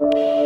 you